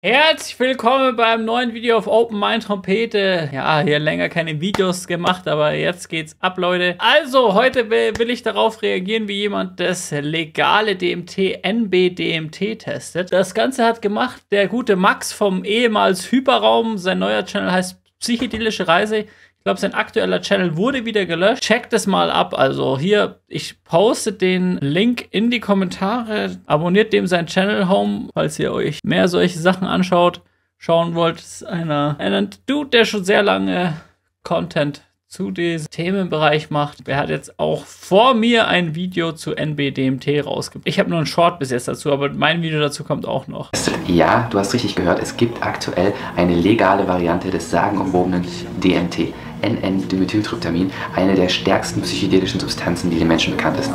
Herzlich willkommen beim neuen Video auf Open Mind Trompete. Ja, hier länger keine Videos gemacht, aber jetzt geht's ab, Leute. Also, heute will ich darauf reagieren, wie jemand das legale DMT NBDMT testet. Das Ganze hat gemacht der gute Max vom ehemals Hyperraum. Sein neuer Channel heißt Psychedelische Reise glaube, sein aktueller Channel wurde wieder gelöscht. Checkt es mal ab. Also hier, ich poste den Link in die Kommentare. Abonniert dem sein Channel Home, falls ihr euch mehr solche Sachen anschaut, schauen wollt. Das ist einer, ein Dude, der schon sehr lange Content zu diesem Themenbereich macht. Er hat jetzt auch vor mir ein Video zu NBDMT rausgebracht. Ich habe nur einen Short bis jetzt dazu, aber mein Video dazu kommt auch noch. Ja, du hast richtig gehört. Es gibt aktuell eine legale Variante des sagenumwobenen DMT. NN-Dimethyltryptamin, eine der stärksten psychedelischen Substanzen, die den Menschen bekannt ist.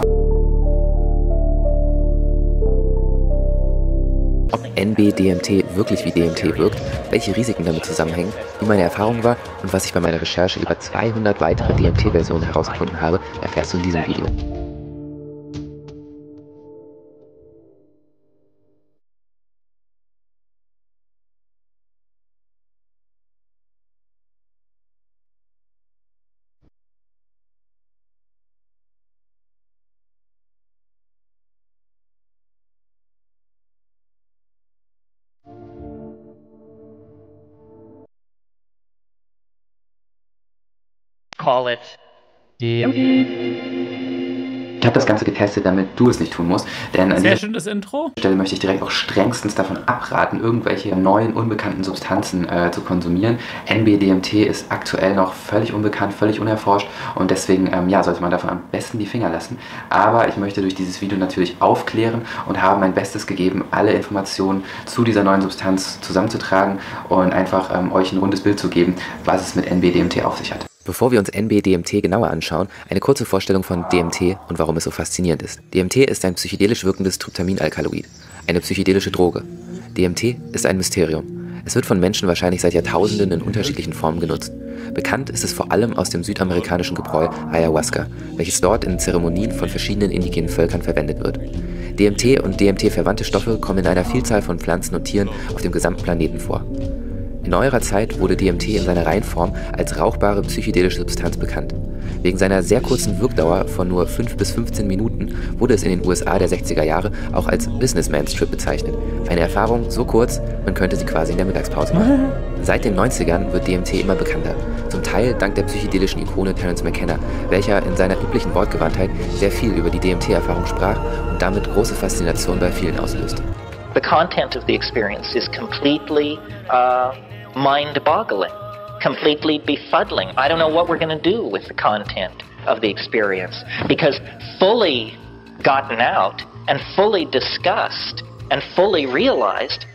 Ob NB-DMT wirklich wie DMT wirkt, welche Risiken damit zusammenhängen, wie meine Erfahrung war und was ich bei meiner Recherche über 200 weitere DMT-Versionen herausgefunden habe, erfährst du in diesem Video. Call it. Ich habe das Ganze getestet, damit du es nicht tun musst. Denn an Sehr schönes Intro. Stelle möchte ich direkt auch strengstens davon abraten, irgendwelche neuen, unbekannten Substanzen äh, zu konsumieren. NBDMT ist aktuell noch völlig unbekannt, völlig unerforscht und deswegen ähm, ja, sollte man davon am besten die Finger lassen. Aber ich möchte durch dieses Video natürlich aufklären und habe mein Bestes gegeben, alle Informationen zu dieser neuen Substanz zusammenzutragen und einfach ähm, euch ein rundes Bild zu geben, was es mit NBDMT auf sich hat. Bevor wir uns NB-DMT genauer anschauen, eine kurze Vorstellung von DMT und warum es so faszinierend ist. DMT ist ein psychedelisch wirkendes Tryptaminalkaloid, eine psychedelische Droge. DMT ist ein Mysterium. Es wird von Menschen wahrscheinlich seit Jahrtausenden in unterschiedlichen Formen genutzt. Bekannt ist es vor allem aus dem südamerikanischen Gebräu Ayahuasca, welches dort in Zeremonien von verschiedenen indigenen Völkern verwendet wird. DMT und DMT-verwandte Stoffe kommen in einer Vielzahl von Pflanzen und Tieren auf dem gesamten Planeten vor. In neuerer Zeit wurde DMT in seiner Reihenform als rauchbare psychedelische Substanz bekannt. Wegen seiner sehr kurzen Wirkdauer von nur 5 bis 15 Minuten wurde es in den USA der 60er Jahre auch als Businessman's Trip bezeichnet. Eine Erfahrung so kurz, man könnte sie quasi in der Mittagspause machen. Seit den 90ern wird DMT immer bekannter. Zum Teil dank der psychedelischen Ikone Terence McKenna, welcher in seiner üblichen Wortgewandtheit sehr viel über die DMT-Erfahrung sprach und damit große Faszination bei vielen auslöste. The content of the experience is completely uh mind boggling, completely befuddling. I don't know what we're going to do with the content of the experience because fully gotten out and fully discussed and fully realized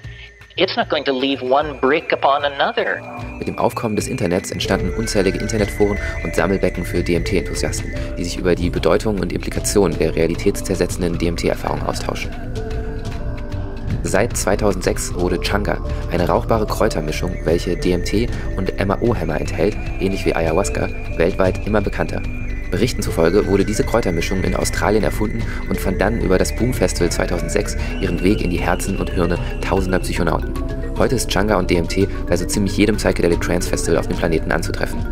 It's not going to leave one brick upon another. Mit dem Aufkommen des Internets entstanden unzählige Internetforen und Sammelbecken für DMT-Enthusiasten, die sich über die Bedeutung und Implikationen der realitätszersetzenden DMT-Erfahrung austauschen. Seit 2006 wurde Changa, eine rauchbare Kräutermischung, welche DMT und MAO-Hämmer enthält, ähnlich wie Ayahuasca, weltweit immer bekannter. Berichten zufolge wurde diese Kräutermischung in Australien erfunden und fand dann über das Boom Festival 2006 ihren Weg in die Herzen und Hirne tausender Psychonauten. Heute ist Changa und DMT bei so ziemlich jedem Psychedelic Trance Festival auf dem Planeten anzutreffen.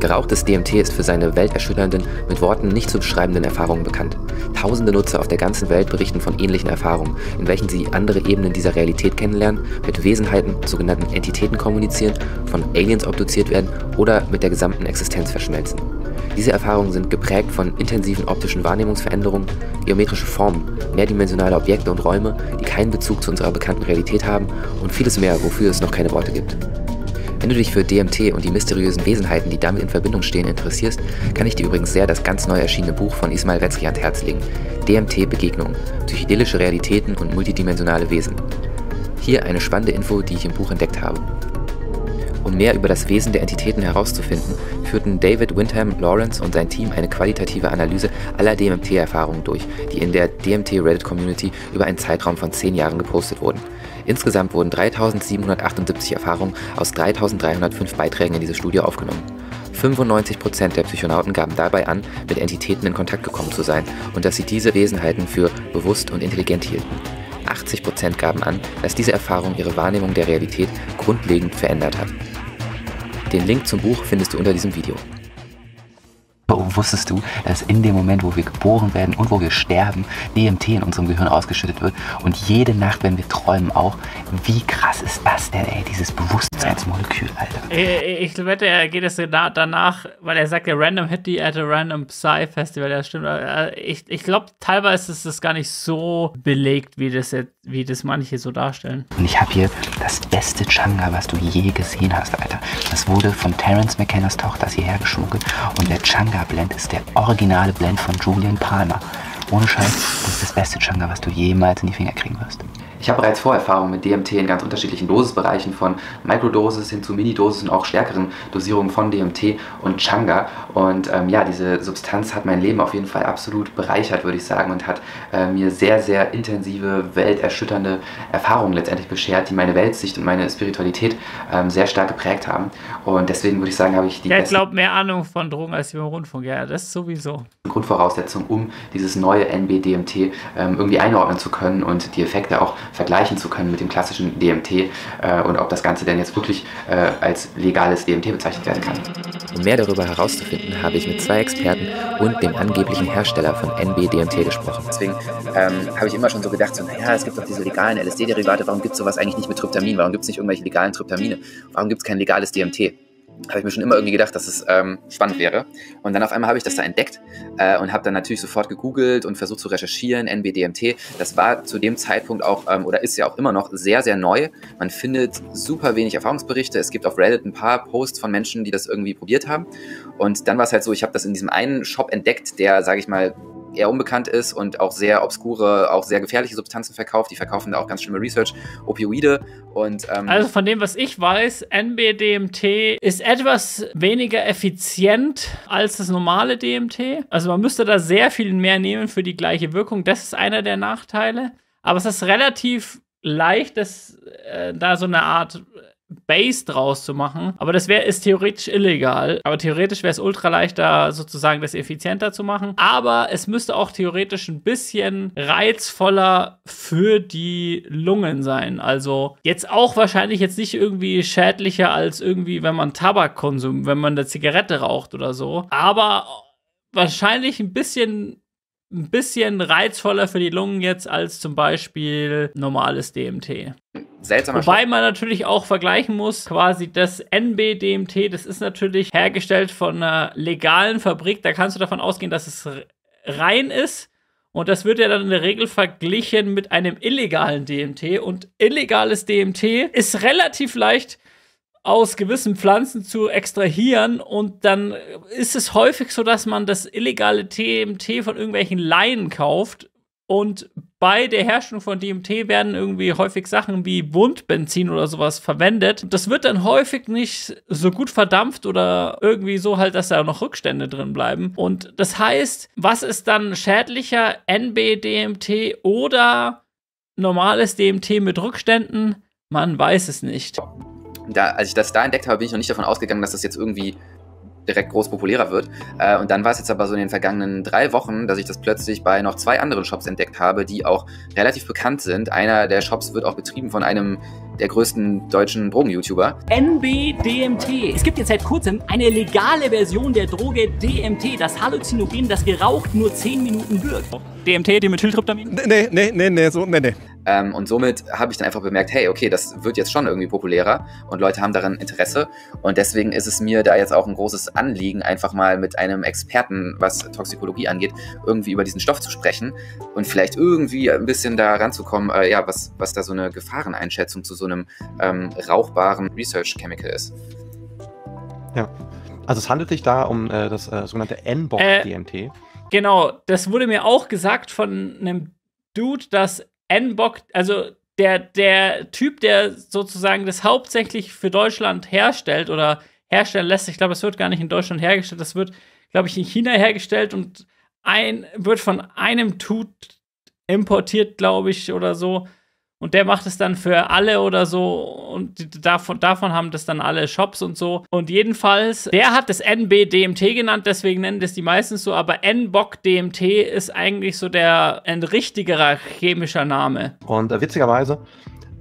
Gerauchtes DMT ist für seine welterschütternden, mit Worten nicht zu beschreibenden Erfahrungen bekannt. Tausende Nutzer auf der ganzen Welt berichten von ähnlichen Erfahrungen, in welchen sie andere Ebenen dieser Realität kennenlernen, mit Wesenheiten, sogenannten Entitäten kommunizieren, von Aliens obduziert werden oder mit der gesamten Existenz verschmelzen. Diese Erfahrungen sind geprägt von intensiven optischen Wahrnehmungsveränderungen, geometrische Formen, mehrdimensionale Objekte und Räume, die keinen Bezug zu unserer bekannten Realität haben und vieles mehr, wofür es noch keine Worte gibt. Wenn du dich für DMT und die mysteriösen Wesenheiten, die damit in Verbindung stehen, interessierst, kann ich dir übrigens sehr das ganz neu erschienene Buch von Ismail Wetzri ans Herz legen. DMT Begegnungen, psychedelische Realitäten und multidimensionale Wesen. Hier eine spannende Info, die ich im Buch entdeckt habe. Um mehr über das Wesen der Entitäten herauszufinden, führten David Windham Lawrence und sein Team eine qualitative Analyse aller DMT-Erfahrungen durch, die in der DMT Reddit Community über einen Zeitraum von 10 Jahren gepostet wurden. Insgesamt wurden 3778 Erfahrungen aus 3305 Beiträgen in diese Studie aufgenommen. 95% der Psychonauten gaben dabei an, mit Entitäten in Kontakt gekommen zu sein und dass sie diese Wesenheiten für bewusst und intelligent hielten. 80 Prozent gaben an, dass diese Erfahrung ihre Wahrnehmung der Realität grundlegend verändert hat. Den Link zum Buch findest du unter diesem Video. Wusstest du, dass in dem Moment, wo wir geboren werden und wo wir sterben, DMT in unserem Gehirn ausgeschüttet wird und jede Nacht, wenn wir träumen, auch? Wie krass ist das denn, ey, dieses Bewusstseinsmolekül, Alter? Ich, ich wette, er geht es danach, weil er sagt ja Random Hitty at a Random Psy Festival, ja stimmt. Äh, ich, ich glaube, teilweise ist das gar nicht so belegt, wie das, wie das manche so darstellen. Und ich habe hier das beste Changa, was du je gesehen hast, Alter. Das wurde von Terence McKennas Tochter hierher geschmuggelt und der Changa Blend ist der originale Blend von Julian Palmer. Ohne Scheiß, das ist das beste Changa, was du jemals in die Finger kriegen wirst. Ich habe bereits Vorerfahrungen mit DMT in ganz unterschiedlichen Dosisbereichen, von Mikrodosis hin zu Minidosis und auch stärkeren Dosierungen von DMT und Changa. Und ähm, ja, diese Substanz hat mein Leben auf jeden Fall absolut bereichert, würde ich sagen, und hat äh, mir sehr, sehr intensive, welterschütternde Erfahrungen letztendlich beschert, die meine Weltsicht und meine Spiritualität ähm, sehr stark geprägt haben. Und deswegen würde ich sagen, habe ich die. Ja, ich glaube, mehr Ahnung von Drogen als über Rundfunk. Ja, das sowieso. Grundvoraussetzung, um dieses neue NB-DMT ähm, irgendwie einordnen zu können und die Effekte auch vergleichen zu können mit dem klassischen DMT äh, und ob das Ganze denn jetzt wirklich äh, als legales DMT bezeichnet werden kann. Um mehr darüber herauszufinden, habe ich mit zwei Experten und dem angeblichen Hersteller von NB-DMT gesprochen. Deswegen ähm, habe ich immer schon so gedacht, so, naja, es gibt doch diese legalen LSD-Derivate, warum gibt es sowas eigentlich nicht mit Tryptamin? Warum gibt es nicht irgendwelche legalen Tryptamine? Warum gibt es kein legales DMT? Habe ich mir schon immer irgendwie gedacht, dass es ähm, spannend wäre. Und dann auf einmal habe ich das da entdeckt äh, und habe dann natürlich sofort gegoogelt und versucht zu recherchieren, NBDMT. Das war zu dem Zeitpunkt auch, ähm, oder ist ja auch immer noch, sehr, sehr neu. Man findet super wenig Erfahrungsberichte. Es gibt auf Reddit ein paar Posts von Menschen, die das irgendwie probiert haben. Und dann war es halt so, ich habe das in diesem einen Shop entdeckt, der, sage ich mal, eher unbekannt ist und auch sehr obskure, auch sehr gefährliche Substanzen verkauft. Die verkaufen da auch ganz schlimme Research, Opioide und. Ähm also von dem, was ich weiß, NBDMT ist etwas weniger effizient als das normale DMT. Also man müsste da sehr viel mehr nehmen für die gleiche Wirkung. Das ist einer der Nachteile. Aber es ist relativ leicht, das, äh, da so eine Art Base draus zu machen. Aber das wäre ist theoretisch illegal. Aber theoretisch wäre es ultra leichter, sozusagen das effizienter zu machen. Aber es müsste auch theoretisch ein bisschen reizvoller für die Lungen sein. Also jetzt auch wahrscheinlich jetzt nicht irgendwie schädlicher als irgendwie, wenn man Tabakkonsum, wenn man eine Zigarette raucht oder so. Aber wahrscheinlich ein bisschen ein bisschen reizvoller für die Lungen jetzt als zum Beispiel normales DMT. Seltsamer Wobei man natürlich auch vergleichen muss, quasi das NB-DMT, das ist natürlich hergestellt von einer legalen Fabrik. Da kannst du davon ausgehen, dass es rein ist. Und das wird ja dann in der Regel verglichen mit einem illegalen DMT. Und illegales DMT ist relativ leicht aus gewissen Pflanzen zu extrahieren und dann ist es häufig so, dass man das illegale DMT von irgendwelchen Laien kauft und bei der Herstellung von DMT werden irgendwie häufig Sachen wie Wundbenzin oder sowas verwendet. Das wird dann häufig nicht so gut verdampft oder irgendwie so halt, dass da noch Rückstände drin bleiben. Und das heißt, was ist dann schädlicher? NB-DMT oder normales DMT mit Rückständen? Man weiß es nicht da, als ich das da entdeckt habe, bin ich noch nicht davon ausgegangen, dass das jetzt irgendwie direkt groß populärer wird. Äh, und dann war es jetzt aber so in den vergangenen drei Wochen, dass ich das plötzlich bei noch zwei anderen Shops entdeckt habe, die auch relativ bekannt sind. Einer der Shops wird auch betrieben von einem der größten deutschen Drogen-YouTuber. NBDMT. Es gibt jetzt seit kurzem eine legale Version der Droge DMT, das Halluzinogen, das geraucht nur 10 Minuten wirkt. DMT, Dimethyltryptamin? Nee, nee, nee, nee, so, nee, nee. Ähm, und somit habe ich dann einfach bemerkt, hey, okay, das wird jetzt schon irgendwie populärer und Leute haben daran Interesse. Und deswegen ist es mir da jetzt auch ein großes Anliegen, einfach mal mit einem Experten, was Toxikologie angeht, irgendwie über diesen Stoff zu sprechen und vielleicht irgendwie ein bisschen da ranzukommen, äh, ja, was, was da so eine Gefahreneinschätzung zu so einem ähm, rauchbaren Research Chemical ist. Ja. Also es handelt sich da um äh, das äh, sogenannte N-Bock-DMT. Äh, genau, das wurde mir auch gesagt von einem Dude, dass N-Bock, also der, der Typ, der sozusagen das hauptsächlich für Deutschland herstellt oder herstellen lässt, ich glaube, es wird gar nicht in Deutschland hergestellt, das wird, glaube ich, in China hergestellt und ein, wird von einem Tut importiert, glaube ich, oder so. Und der macht es dann für alle oder so und davon, davon haben das dann alle Shops und so. Und jedenfalls, der hat das NB-DMT genannt, deswegen nennen das die meisten so, aber N-Bock-DMT ist eigentlich so der ein richtigerer chemischer Name. Und äh, witzigerweise,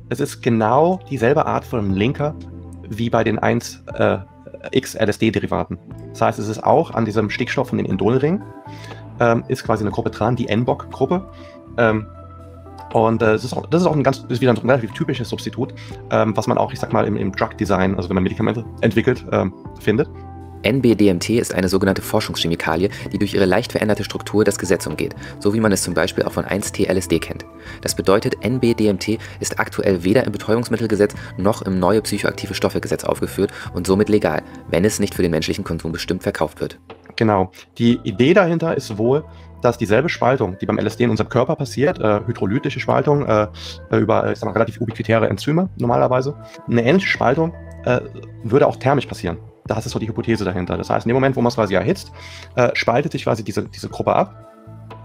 es ist genau dieselbe Art von Linker wie bei den 1 äh. Das heißt, es ist auch an diesem Stickstoff von den Indolring, ähm, ist quasi eine Gruppe dran, die N-Bock-Gruppe. Ähm, und äh, das, ist auch, das ist auch ein ganz, ist wieder ein relativ typisches Substitut, ähm, was man auch, ich sag mal, im, im Drug-Design, also wenn man Medikamente entwickelt, ähm, findet. NBDMT ist eine sogenannte Forschungschemikalie, die durch ihre leicht veränderte Struktur das Gesetz umgeht, so wie man es zum Beispiel auch von 1T-LSD kennt. Das bedeutet, NBDMT ist aktuell weder im Betäubungsmittelgesetz noch im neue psychoaktive Stoffegesetz aufgeführt und somit legal, wenn es nicht für den menschlichen Konsum bestimmt verkauft wird. Genau. Die Idee dahinter ist wohl, dass dieselbe Spaltung, die beim LSD in unserem Körper passiert, äh, hydrolytische Spaltung äh, über ich sag mal, relativ ubiquitäre Enzyme normalerweise, eine ähnliche Spaltung äh, würde auch thermisch passieren. Das ist so die Hypothese dahinter. Das heißt, in dem Moment, wo man es quasi erhitzt, äh, spaltet sich quasi diese, diese Gruppe ab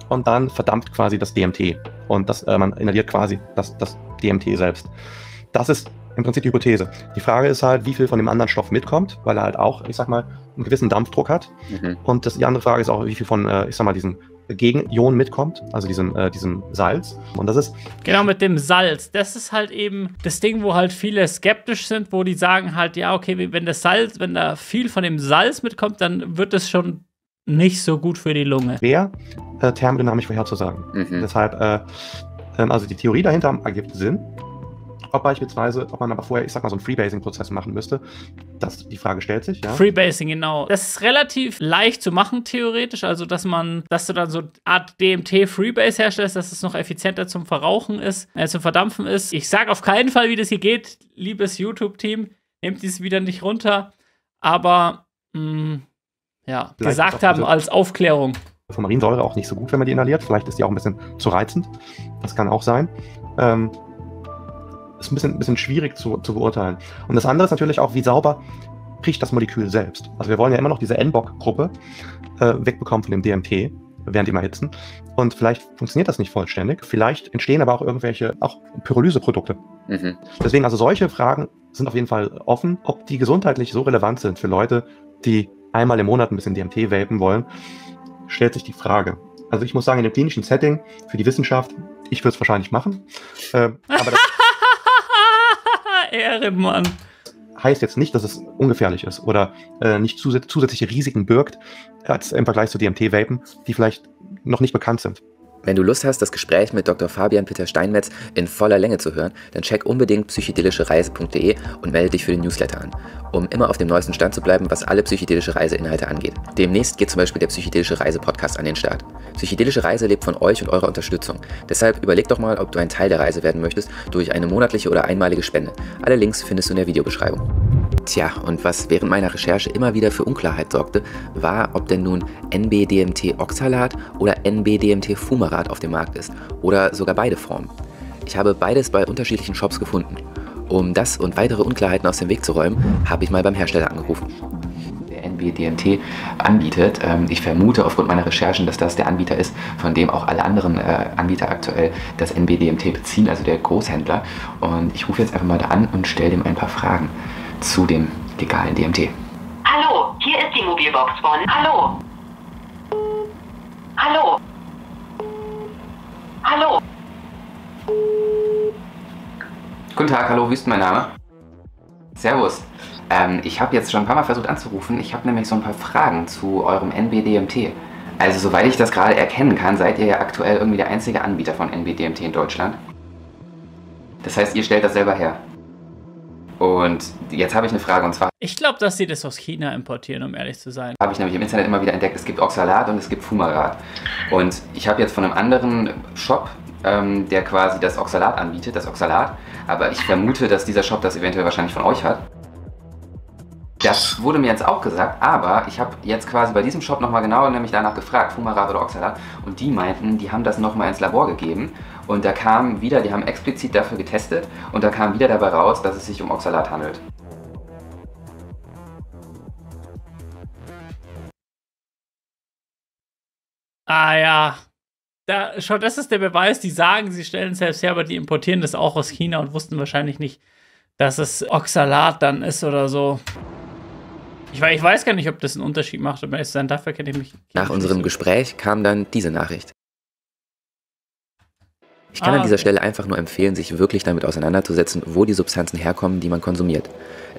und dann verdampft quasi das DMT. Und das, äh, man inhaliert quasi das, das DMT selbst. Das ist im Prinzip die Hypothese. Die Frage ist halt, wie viel von dem anderen Stoff mitkommt, weil er halt auch, ich sag mal, einen gewissen Dampfdruck hat. Mhm. Und das, die andere Frage ist auch, wie viel von, äh, ich sag mal, diesen Gegenionen mitkommt, also diesem, äh, diesem Salz. Und das ist. Genau, mit dem Salz. Das ist halt eben das Ding, wo halt viele skeptisch sind, wo die sagen halt, ja, okay, wenn das Salz, wenn da viel von dem Salz mitkommt, dann wird es schon nicht so gut für die Lunge. Schwer, äh, thermodynamisch vorherzusagen. Mhm. Deshalb, äh, ähm, also die Theorie dahinter ergibt Sinn ob beispielsweise, ob man aber vorher, ich sag mal, so einen Freebasing-Prozess machen müsste. Das, die Frage stellt sich, ja. Freebasing, genau. Das ist relativ leicht zu machen, theoretisch. Also, dass man, dass du dann so eine Art DMT-Freebase herstellst, dass es noch effizienter zum Verrauchen ist, äh, zum Verdampfen ist. Ich sage auf keinen Fall, wie das hier geht, liebes YouTube-Team. Nehmt dies wieder nicht runter. Aber, mh, mm, ja, Vielleicht gesagt haben als Aufklärung. Marinsäure auch nicht so gut, wenn man die inhaliert. Vielleicht ist die auch ein bisschen zu reizend. Das kann auch sein. Ähm, ist ein bisschen, ein bisschen schwierig zu, zu beurteilen. Und das andere ist natürlich auch, wie sauber riecht das Molekül selbst. Also wir wollen ja immer noch diese N-Bock-Gruppe äh, wegbekommen von dem DMT, während die mal hitzen. Und vielleicht funktioniert das nicht vollständig. Vielleicht entstehen aber auch irgendwelche, auch Pyrolyseprodukte. Mhm. Deswegen also solche Fragen sind auf jeden Fall offen. Ob die gesundheitlich so relevant sind für Leute, die einmal im Monat ein bisschen DMT vapen wollen, stellt sich die Frage. Also ich muss sagen, in dem klinischen Setting für die Wissenschaft, ich würde es wahrscheinlich machen. Äh, aber das Ehre, Mann. Heißt jetzt nicht, dass es ungefährlich ist oder äh, nicht zusä zusätzliche Risiken birgt, als im Vergleich zu DMT-Vapen, die vielleicht noch nicht bekannt sind. Wenn du Lust hast, das Gespräch mit Dr. Fabian Peter Steinmetz in voller Länge zu hören, dann check unbedingt psychedelische-reise.de und melde dich für den Newsletter an, um immer auf dem neuesten Stand zu bleiben, was alle psychedelische Reiseinhalte angeht. Demnächst geht zum Beispiel der Psychedelische Reise Podcast an den Start. Psychedelische Reise lebt von euch und eurer Unterstützung. Deshalb überleg doch mal, ob du ein Teil der Reise werden möchtest durch eine monatliche oder einmalige Spende. Alle Links findest du in der Videobeschreibung. Tja, und was während meiner Recherche immer wieder für Unklarheit sorgte, war, ob denn nun NBDMT-Oxalat oder NBDMT-Fumarat auf dem Markt ist oder sogar beide Formen. Ich habe beides bei unterschiedlichen Shops gefunden. Um das und weitere Unklarheiten aus dem Weg zu räumen, habe ich mal beim Hersteller angerufen. Der NBDMT anbietet. Ähm, ich vermute aufgrund meiner Recherchen, dass das der Anbieter ist, von dem auch alle anderen äh, Anbieter aktuell das NBDMT beziehen, also der Großhändler. Und ich rufe jetzt einfach mal da an und stelle dem ein paar Fragen zu dem legalen DMT. Hallo, hier ist die Mobilbox von. Hallo. Hallo. Hallo. Guten Tag, hallo, wie ist mein Name? Servus. Ähm, ich habe jetzt schon ein paar Mal versucht anzurufen. Ich habe nämlich so ein paar Fragen zu eurem NBDMT. Also soweit ich das gerade erkennen kann, seid ihr ja aktuell irgendwie der einzige Anbieter von NBDMT in Deutschland. Das heißt, ihr stellt das selber her. Und jetzt habe ich eine Frage und zwar. Ich glaube, dass sie das aus China importieren, um ehrlich zu sein. Habe ich nämlich im Internet immer wieder entdeckt, es gibt Oxalat und es gibt Fumarat. Und ich habe jetzt von einem anderen Shop, ähm, der quasi das Oxalat anbietet, das Oxalat. Aber ich vermute, dass dieser Shop das eventuell wahrscheinlich von euch hat. Das wurde mir jetzt auch gesagt, aber ich habe jetzt quasi bei diesem Shop nochmal genauer nämlich danach gefragt, Fumarat oder Oxalat, und die meinten, die haben das nochmal ins Labor gegeben und da kam wieder, die haben explizit dafür getestet und da kam wieder dabei raus, dass es sich um Oxalat handelt. Ah ja, da, schon, das ist der Beweis, die sagen, sie stellen es selbst her, aber die importieren das auch aus China und wussten wahrscheinlich nicht, dass es Oxalat dann ist oder so. Ich, ich weiß gar nicht, ob das einen Unterschied macht, aber dafür kenne ich mich. Nach unserem so. Gespräch kam dann diese Nachricht. Ich kann Ah, an dieser okay. Stelle einfach nur empfehlen, sich wirklich damit auseinanderzusetzen, wo die Substanzen herkommen, die man konsumiert.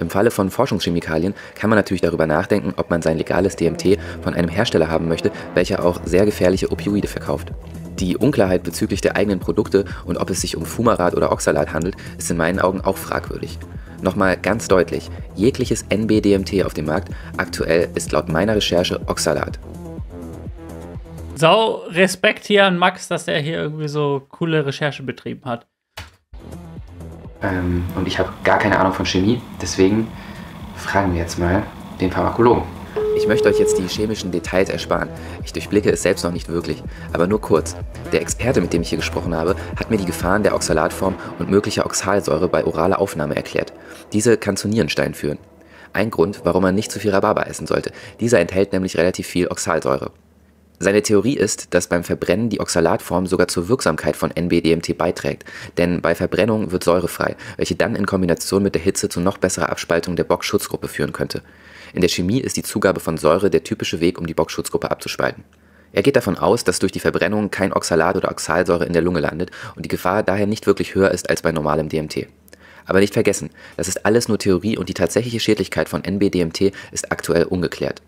Im Falle von Forschungschemikalien kann man natürlich darüber nachdenken, ob man sein legales DMT von einem Hersteller haben möchte, welcher auch sehr gefährliche Opioide verkauft. Die Unklarheit bezüglich der eigenen Produkte und ob es sich um Fumarat oder Oxalat handelt, ist in meinen Augen auch fragwürdig. Nochmal ganz deutlich, jegliches NB-DMT auf dem Markt aktuell ist laut meiner Recherche Oxalat. Sau Respekt hier an Max, dass er hier irgendwie so coole Recherche betrieben hat. Ähm, und ich habe gar keine Ahnung von Chemie, deswegen fragen wir jetzt mal den Pharmakologen. Ich möchte euch jetzt die chemischen Details ersparen. Ich durchblicke es selbst noch nicht wirklich, aber nur kurz. Der Experte, mit dem ich hier gesprochen habe, hat mir die Gefahren der Oxalatform und möglicher Oxalsäure bei oraler Aufnahme erklärt. Diese kann zu Nierenstein führen. Ein Grund, warum man nicht zu viel Rhabarber essen sollte. Dieser enthält nämlich relativ viel Oxalsäure. Seine Theorie ist, dass beim Verbrennen die Oxalatform sogar zur Wirksamkeit von NB-DMT beiträgt, denn bei Verbrennung wird Säure frei, welche dann in Kombination mit der Hitze zu noch besserer Abspaltung der Bock-Schutzgruppe führen könnte. In der Chemie ist die Zugabe von Säure der typische Weg, um die Bock-Schutzgruppe abzuspalten. Er geht davon aus, dass durch die Verbrennung kein Oxalat oder Oxalsäure in der Lunge landet und die Gefahr daher nicht wirklich höher ist als bei normalem DMT. Aber nicht vergessen, das ist alles nur Theorie und die tatsächliche Schädlichkeit von NB-DMT ist aktuell ungeklärt.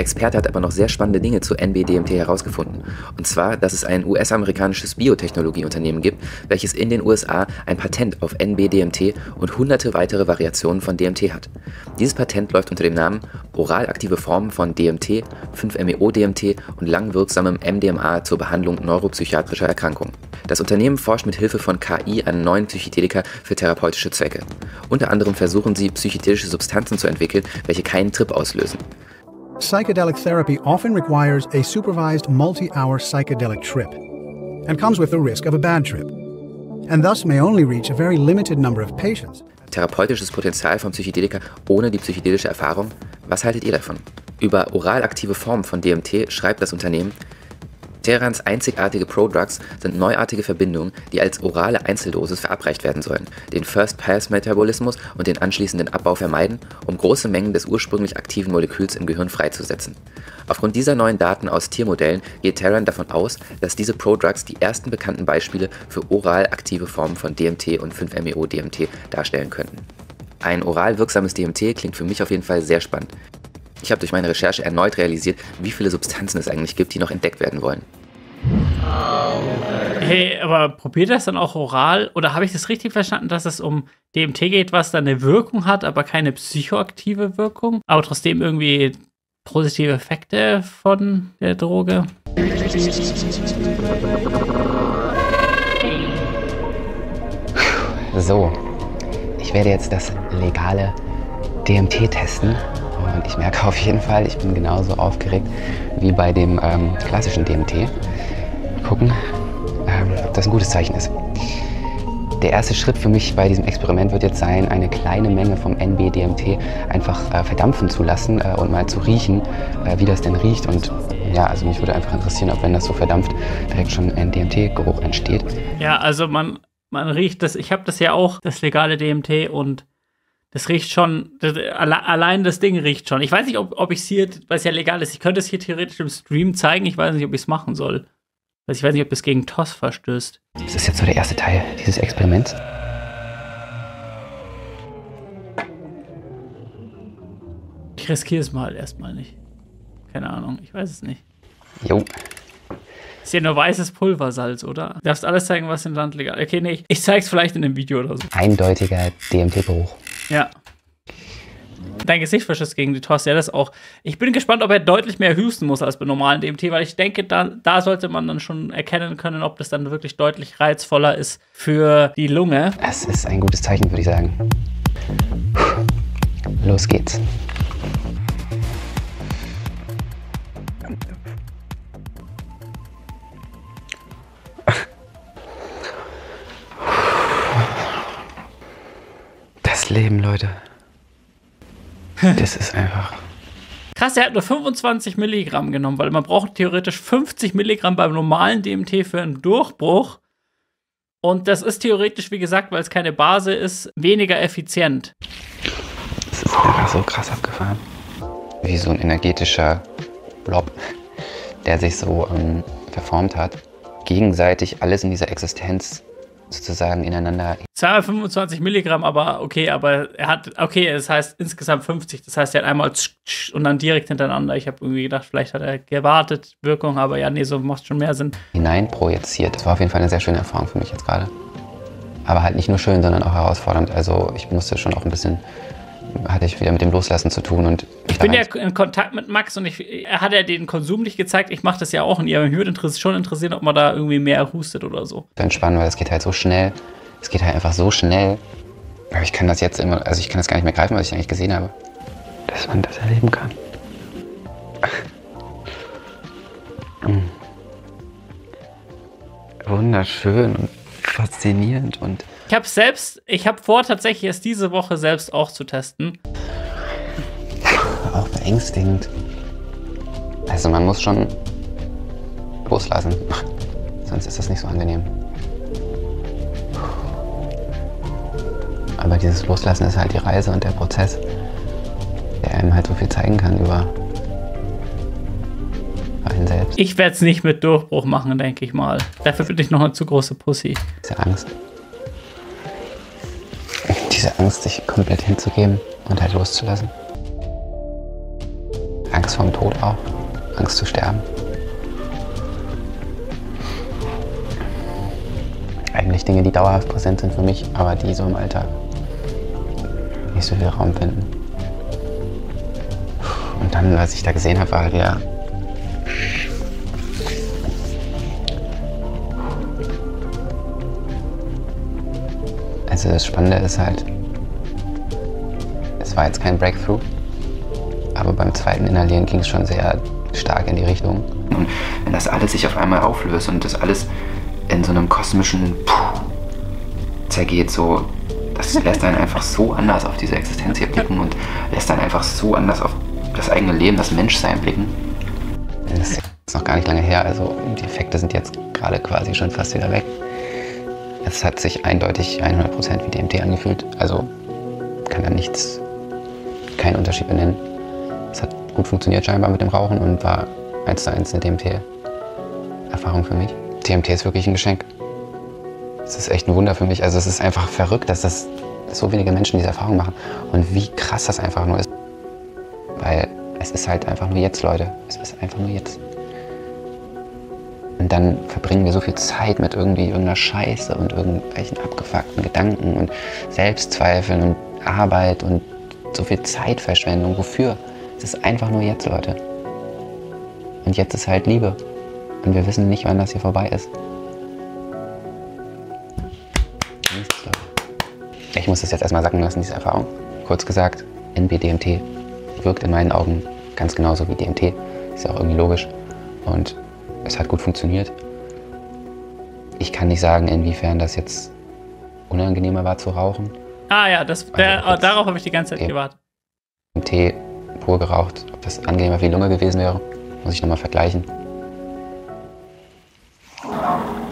Der Experte hat aber noch sehr spannende Dinge zu NB-DMT herausgefunden. Und zwar, dass es ein US-amerikanisches Biotechnologieunternehmen gibt, welches in den USA ein Patent auf NB-DMT und hunderte weitere Variationen von DMT hat. Dieses Patent läuft unter dem Namen Oral aktive Formen von DMT, 5-MeO-DMT und langwirksamem MDMA zur Behandlung neuropsychiatrischer Erkrankungen. Das Unternehmen forscht mit Hilfe von KI an neuen Psychedelika für therapeutische Zwecke. Unter anderem versuchen sie, psychedelische Substanzen zu entwickeln, welche keinen Trip auslösen. Psychedelic therapy often requires a supervised multi hour psychedelic trip and comes with the risk of a bad trip, and thus may only reach a very limited number of patients. Therapeutisches Potenzial von Psychedelika ohne die psychedelische Erfahrung? Was haltet ihr davon? Über oral aktive Formen von DMT schreibt das Unternehmen, Terans einzigartige Prodrugs sind neuartige Verbindungen, die als orale Einzeldosis verabreicht werden sollen, den First-Pass-Metabolismus und den anschließenden Abbau vermeiden, um große Mengen des ursprünglich aktiven Moleküls im Gehirn freizusetzen. Aufgrund dieser neuen Daten aus Tiermodellen geht Terran davon aus, dass diese Prodrugs die ersten bekannten Beispiele für oral aktive Formen von DMT und 5-MeO-DMT darstellen könnten. Ein oral wirksames DMT klingt für mich auf jeden Fall sehr spannend. Ich habe durch meine Recherche erneut realisiert, wie viele Substanzen es eigentlich gibt, die noch entdeckt werden wollen. Hey, aber probiert das dann auch oral? Oder habe ich das richtig verstanden, dass es um DMT geht, was dann eine Wirkung hat, aber keine psychoaktive Wirkung? Aber trotzdem irgendwie positive Effekte von der Droge? So, ich werde jetzt das legale DMT testen. Und ich merke auf jeden Fall, ich bin genauso aufgeregt wie bei dem ähm, klassischen DMT. Gucken, ähm, ob das ein gutes Zeichen ist. Der erste Schritt für mich bei diesem Experiment wird jetzt sein, eine kleine Menge vom NB-DMT einfach äh, verdampfen zu lassen äh, und mal zu riechen, äh, wie das denn riecht. Und ja, also mich würde einfach interessieren, ob wenn das so verdampft, direkt schon ein DMT-Geruch entsteht. Ja, also man, man riecht das, ich habe das ja auch, das legale DMT und das riecht schon, das, alle, allein das Ding riecht schon. Ich weiß nicht, ob, ob ich es hier, weil es ja legal ist, ich könnte es hier theoretisch im Stream zeigen, ich weiß nicht, ob ich es machen soll. Also ich weiß nicht, ob das gegen TOS verstößt. Das ist jetzt so der erste Teil dieses Experiments. Ich riskiere es mal erstmal nicht. Keine Ahnung, ich weiß es nicht. Jo, Ist ja nur weißes Pulversalz, oder? Du darfst alles zeigen, was im Land legal ist. Okay, nee, ich, ich zeig's vielleicht in dem Video oder so. eindeutiger DMT-Geruch. Ja. Dein Gesicht verschützt gegen die TOS, ja, das auch. Ich bin gespannt, ob er deutlich mehr husten muss als bei normalen DMT, weil ich denke, da, da sollte man dann schon erkennen können, ob das dann wirklich deutlich reizvoller ist für die Lunge. Es ist ein gutes Zeichen, würde ich sagen. Los geht's. Das Leben, Leute. Das ist einfach Krass, er hat nur 25 Milligramm genommen, weil man braucht theoretisch 50 Milligramm beim normalen DMT für einen Durchbruch. Und das ist theoretisch, wie gesagt, weil es keine Base ist, weniger effizient. Das ist einfach so krass abgefahren. Wie so ein energetischer Blob, der sich so ähm, verformt hat. Gegenseitig alles in dieser Existenz sozusagen ineinander. 225 Milligramm, aber okay, aber er hat, okay, das heißt insgesamt 50. Das heißt, er hat einmal und dann direkt hintereinander. Ich habe irgendwie gedacht, vielleicht hat er gewartet, Wirkung, aber ja, nee, so macht schon mehr Sinn. Hineinprojiziert. Das war auf jeden Fall eine sehr schöne Erfahrung für mich jetzt gerade. Aber halt nicht nur schön, sondern auch herausfordernd. Also ich musste schon auch ein bisschen hatte ich wieder mit dem Loslassen zu tun. Und ich bin ja in Kontakt mit Max und ich, er hat ja den Konsum nicht gezeigt. Ich mache das ja auch und ihr mich würde schon interessieren, ob man da irgendwie mehr hustet oder so. Entspannen, weil es geht halt so schnell. Es geht halt einfach so schnell. Aber ich kann das jetzt immer, also ich kann das gar nicht mehr greifen, was ich eigentlich gesehen habe. Dass man das erleben kann. Hm. Wunderschön und faszinierend und ich habe selbst, ich habe vor, tatsächlich erst diese Woche selbst auch zu testen. Auch beängstigend. Also man muss schon loslassen, sonst ist das nicht so angenehm. Aber dieses Loslassen ist halt die Reise und der Prozess, der einem halt so viel zeigen kann über einen selbst. Ich werde es nicht mit Durchbruch machen, denke ich mal. Dafür bin ich noch eine zu große Pussy. Diese Angst diese Angst, sich komplett hinzugeben und halt loszulassen. Angst vorm Tod auch. Angst zu sterben. Eigentlich Dinge, die dauerhaft präsent sind für mich, aber die so im Alltag nicht so viel Raum finden. Und dann, was ich da gesehen habe, war halt ja. Also das Spannende ist halt, es war jetzt kein Breakthrough, aber beim zweiten Inhalieren ging es schon sehr stark in die Richtung. Und wenn das alles sich auf einmal auflöst und das alles in so einem kosmischen Puh zergeht, so, das lässt einen einfach so anders auf diese Existenz hier blicken und lässt einen einfach so anders auf das eigene Leben, das Menschsein blicken. Das ist noch gar nicht lange her, also die Effekte sind jetzt gerade quasi schon fast wieder weg. Es hat sich eindeutig 100% wie DMT angefühlt, also kann da nichts keinen Unterschied benennen. Es hat gut funktioniert scheinbar mit dem Rauchen und war eins zu eins eine DMT-Erfahrung für mich. DMT ist wirklich ein Geschenk. Es ist echt ein Wunder für mich. Also es ist einfach verrückt, dass das so wenige Menschen diese Erfahrung machen und wie krass das einfach nur ist. Weil es ist halt einfach nur jetzt, Leute. Es ist einfach nur jetzt. Und dann verbringen wir so viel Zeit mit irgendwie irgendeiner Scheiße und irgendwelchen abgefuckten Gedanken und Selbstzweifeln und Arbeit und so viel Zeitverschwendung. Wofür? Es ist einfach nur jetzt, Leute. Und jetzt ist halt Liebe. Und wir wissen nicht, wann das hier vorbei ist. Ich muss das jetzt erstmal sacken lassen, diese Erfahrung. Kurz gesagt, NBDMT wirkt in meinen Augen ganz genauso wie DMT. Ist ja auch irgendwie logisch. Und es hat gut funktioniert. Ich kann nicht sagen, inwiefern das jetzt unangenehmer war zu rauchen. Ah ja, das, der, also, darauf habe ich die ganze Zeit gewartet. Tee pur geraucht, ob das angenehmer für die Lunge gewesen wäre, muss ich nochmal vergleichen.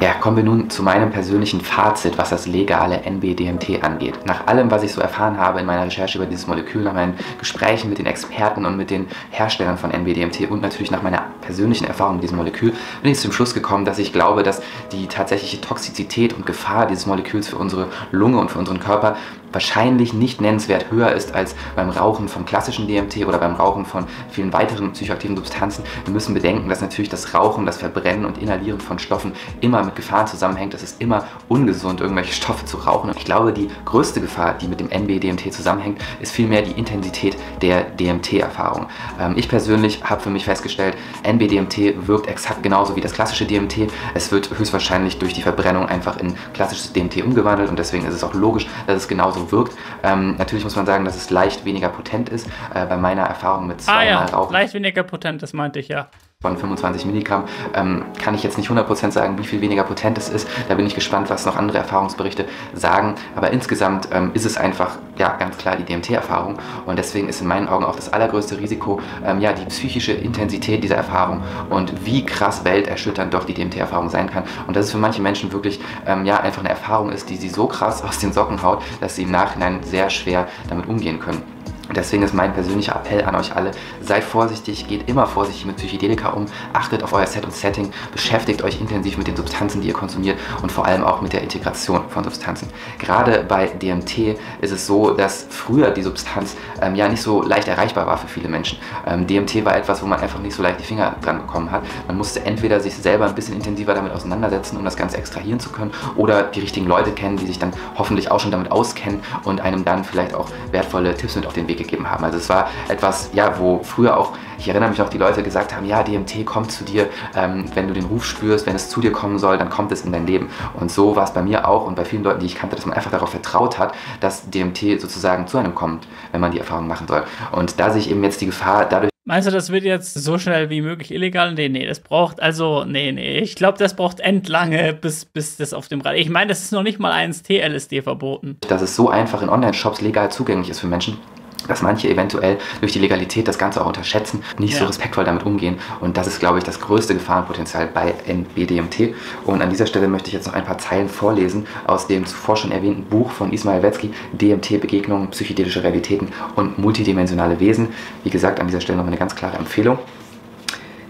Ja, kommen wir nun zu meinem persönlichen Fazit, was das legale NBDMT angeht. Nach allem, was ich so erfahren habe in meiner Recherche über dieses Molekül, nach meinen Gesprächen mit den Experten und mit den Herstellern von NBDMT und natürlich nach meiner persönlichen Erfahrung mit diesem Molekül, bin ich zum Schluss gekommen, dass ich glaube, dass die tatsächliche Toxizität und Gefahr dieses Moleküls für unsere Lunge und für unseren Körper wahrscheinlich nicht nennenswert höher ist als beim Rauchen vom klassischen DMT oder beim Rauchen von vielen weiteren psychoaktiven Substanzen. Wir müssen bedenken, dass natürlich das Rauchen, das Verbrennen und Inhalieren von Stoffen immer mit Gefahren zusammenhängt. Es ist immer ungesund, irgendwelche Stoffe zu rauchen. Und ich glaube, die größte Gefahr, die mit dem NB-DMT zusammenhängt, ist vielmehr die Intensität der DMT-Erfahrung. Ähm, ich persönlich habe für mich festgestellt, NB-DMT wirkt exakt genauso wie das klassische DMT. Es wird höchstwahrscheinlich durch die Verbrennung einfach in klassisches DMT umgewandelt und deswegen ist es auch logisch, dass es genauso so wirkt. Ähm, natürlich muss man sagen, dass es leicht weniger potent ist. Äh, bei meiner Erfahrung mit zweimal ah, ja, Rauchen. Leicht weniger potent, das meinte ich ja. Von 25 Milligramm ähm, kann ich jetzt nicht 100% sagen, wie viel weniger potent es ist. Da bin ich gespannt, was noch andere Erfahrungsberichte sagen. Aber insgesamt ähm, ist es einfach ja, ganz klar die DMT-Erfahrung. Und deswegen ist in meinen Augen auch das allergrößte Risiko ähm, ja, die psychische Intensität dieser Erfahrung und wie krass welterschütternd doch die DMT-Erfahrung sein kann. Und dass es für manche Menschen wirklich ähm, ja, einfach eine Erfahrung ist, die sie so krass aus den Socken haut, dass sie im Nachhinein sehr schwer damit umgehen können. Deswegen ist mein persönlicher Appell an euch alle, seid vorsichtig, geht immer vorsichtig mit Psychedelika um, achtet auf euer Set und Setting, beschäftigt euch intensiv mit den Substanzen, die ihr konsumiert und vor allem auch mit der Integration von Substanzen. Gerade bei DMT ist es so, dass früher die Substanz ähm, ja nicht so leicht erreichbar war für viele Menschen. Ähm, DMT war etwas, wo man einfach nicht so leicht die Finger dran bekommen hat. Man musste entweder sich selber ein bisschen intensiver damit auseinandersetzen, um das Ganze extrahieren zu können, oder die richtigen Leute kennen, die sich dann hoffentlich auch schon damit auskennen und einem dann vielleicht auch wertvolle Tipps mit auf den Weg gegeben haben. Also es war etwas, ja, wo früher auch, ich erinnere mich noch, die Leute gesagt haben, ja, DMT kommt zu dir, ähm, wenn du den Ruf spürst, wenn es zu dir kommen soll, dann kommt es in dein Leben. Und so war es bei mir auch und bei vielen Leuten, die ich kannte, dass man einfach darauf vertraut hat, dass DMT sozusagen zu einem kommt, wenn man die Erfahrung machen soll. Und da sehe ich eben jetzt die Gefahr dadurch, Meinst du, das wird jetzt so schnell wie möglich illegal? Nee, nee, das braucht, also, nee, nee. Ich glaube, das braucht endlange, bis, bis das auf dem Rad. Ich meine, das ist noch nicht mal 1T LSD verboten. dass es so einfach in Online-Shops legal zugänglich ist für Menschen, dass manche eventuell durch die Legalität das Ganze auch unterschätzen, nicht so Ja. respektvoll damit umgehen. Und das ist, glaube ich, das größte Gefahrenpotenzial bei NBDMT. Und an dieser Stelle möchte ich jetzt noch ein paar Zeilen vorlesen aus dem zuvor schon erwähnten Buch von Ismail Wetzky, DMT, Begegnungen, psychedelische Realitäten und multidimensionale Wesen. Wie gesagt, an dieser Stelle noch eine ganz klare Empfehlung.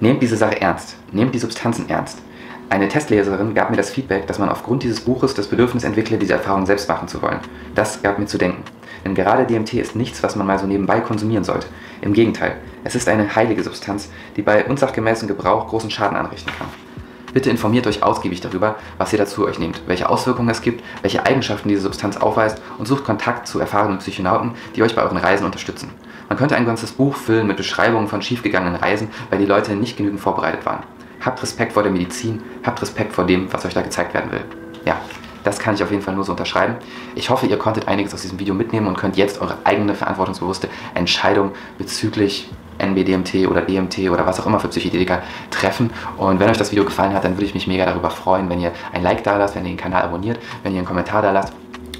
Nehmt diese Sache ernst. Nehmt die Substanzen ernst. Eine Testleserin gab mir das Feedback, dass man aufgrund dieses Buches das Bedürfnis entwickle, diese Erfahrung selbst machen zu wollen. Das gab mir zu denken. Denn gerade DMT ist nichts, was man mal so nebenbei konsumieren sollte. Im Gegenteil, es ist eine heilige Substanz, die bei unsachgemäßem Gebrauch großen Schaden anrichten kann. Bitte informiert euch ausgiebig darüber, was ihr dazu euch nehmt, welche Auswirkungen es gibt, welche Eigenschaften diese Substanz aufweist und sucht Kontakt zu erfahrenen Psychonauten, die euch bei euren Reisen unterstützen. Man könnte ein ganzes Buch füllen mit Beschreibungen von schiefgegangenen Reisen, weil die Leute nicht genügend vorbereitet waren. Habt Respekt vor der Medizin, habt Respekt vor dem, was euch da gezeigt werden will. Ja, das kann ich auf jeden Fall nur so unterschreiben. Ich hoffe, ihr konntet einiges aus diesem Video mitnehmen und könnt jetzt eure eigene verantwortungsbewusste Entscheidung bezüglich NBDMT oder DMT oder was auch immer für Psychedelika treffen. Und wenn euch das Video gefallen hat, dann würde ich mich mega darüber freuen, wenn ihr ein Like da lasst, wenn ihr den Kanal abonniert, wenn ihr einen Kommentar da lasst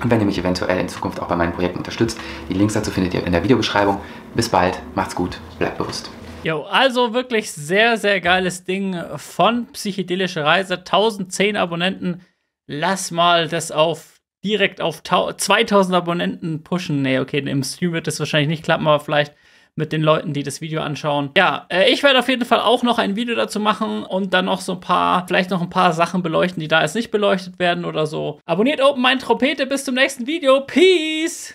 und wenn ihr mich eventuell in Zukunft auch bei meinen Projekten unterstützt. Die Links dazu findet ihr in der Videobeschreibung. Bis bald, macht's gut, bleibt bewusst. Jo, also wirklich sehr, sehr geiles Ding von Psychedelische Reise. 1010 Abonnenten. Lass mal das auf direkt auf tau- 2000 Abonnenten pushen. Nee, okay, im Stream wird das wahrscheinlich nicht klappen, aber vielleicht mit den Leuten, die das Video anschauen. Ja, äh, ich werde auf jeden Fall auch noch ein Video dazu machen und dann noch so ein paar, vielleicht noch ein paar Sachen beleuchten, die da jetzt nicht beleuchtet werden oder so. Abonniert Open Mind Trompete. Bis zum nächsten Video. Peace!